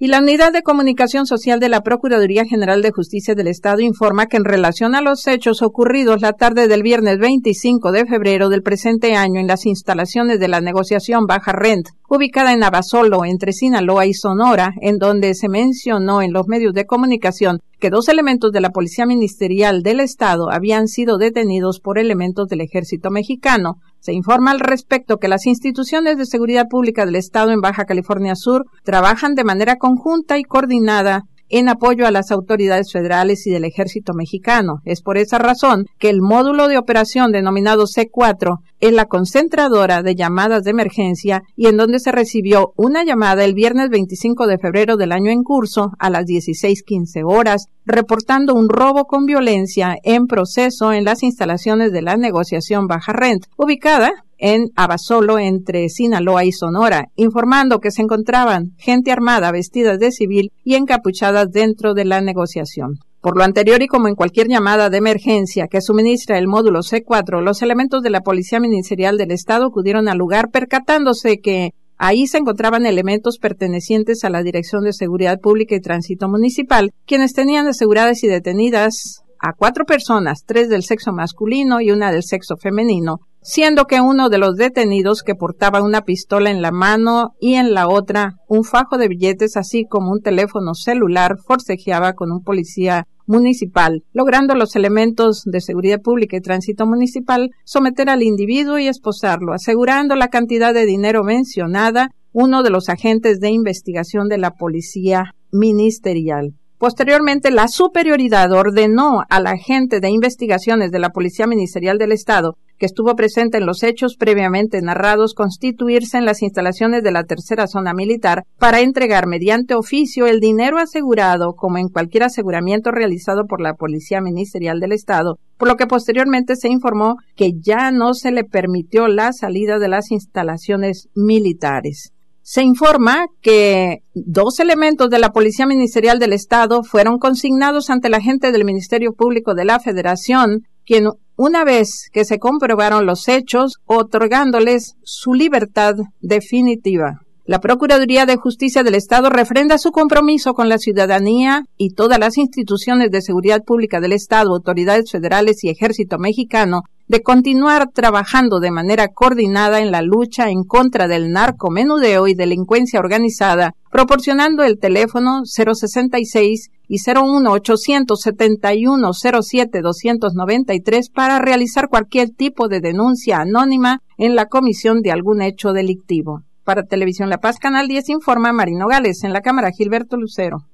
Y la Unidad de Comunicación Social de la Procuraduría General de Justicia del Estado informa que en relación a los hechos ocurridos la tarde del viernes 25 de febrero del presente año en las instalaciones de la negociación Baja Rent, ubicada en Abasolo, entre Sinaloa y Sonora, en donde se mencionó en los medios de comunicación que dos elementos de la Policía Ministerial del Estado habían sido detenidos por elementos del Ejército Mexicano. Se informa al respecto que las instituciones de seguridad pública del Estado en Baja California Sur trabajan de manera conjunta y coordinada en apoyo a las autoridades federales y del ejército mexicano. Es por esa razón que el módulo de operación denominado C4 es la concentradora de llamadas de emergencia y en donde se recibió una llamada el viernes 25 de febrero del año en curso a las 16:15 horas, reportando un robo con violencia en proceso en las instalaciones de la negociación Baja Rent, ubicada en Abasolo entre Sinaloa y Sonora, informando que se encontraban gente armada vestida de civil y encapuchadas dentro de la negociación. Por lo anterior y como en cualquier llamada de emergencia que suministra el módulo C4, los elementos de la Policía Ministerial del Estado acudieron al lugar percatándose que Ahí se encontraban elementos pertenecientes a la Dirección de Seguridad Pública y Tránsito Municipal, quienes tenían aseguradas y detenidas a cuatro personas, tres del sexo masculino y una del sexo femenino, siendo que uno de los detenidos que portaba una pistola en la mano y en la otra un fajo de billetes así como un teléfono celular forcejeaba con un policía municipal, logrando los elementos de seguridad pública y tránsito municipal someter al individuo y esposarlo, asegurando la cantidad de dinero mencionada uno de los agentes de investigación de la policía ministerial. Posteriormente, la superioridad ordenó al agente de investigaciones de la Policía Ministerial del Estado, que estuvo presente en los hechos previamente narrados, constituirse en las instalaciones de la tercera zona militar para entregar mediante oficio el dinero asegurado, como en cualquier aseguramiento realizado por la Policía Ministerial del Estado, por lo que posteriormente se informó que ya no se le permitió la salida de las instalaciones militares se informa que dos elementos de la Policía Ministerial del Estado fueron consignados ante la gente del Ministerio Público de la Federación, quien una vez que se comprobaron los hechos, otorgándoles su libertad definitiva. La Procuraduría de Justicia del Estado refrenda su compromiso con la ciudadanía y todas las instituciones de seguridad pública del Estado, autoridades federales y ejército mexicano de continuar trabajando de manera coordinada en la lucha en contra del narcomenudeo y delincuencia organizada, proporcionando el teléfono 066 y 01 871 07 293 para realizar cualquier tipo de denuncia anónima en la comisión de algún hecho delictivo. Para Televisión La Paz, Canal 10 informa Marino Gales, en la Cámara Gilberto Lucero.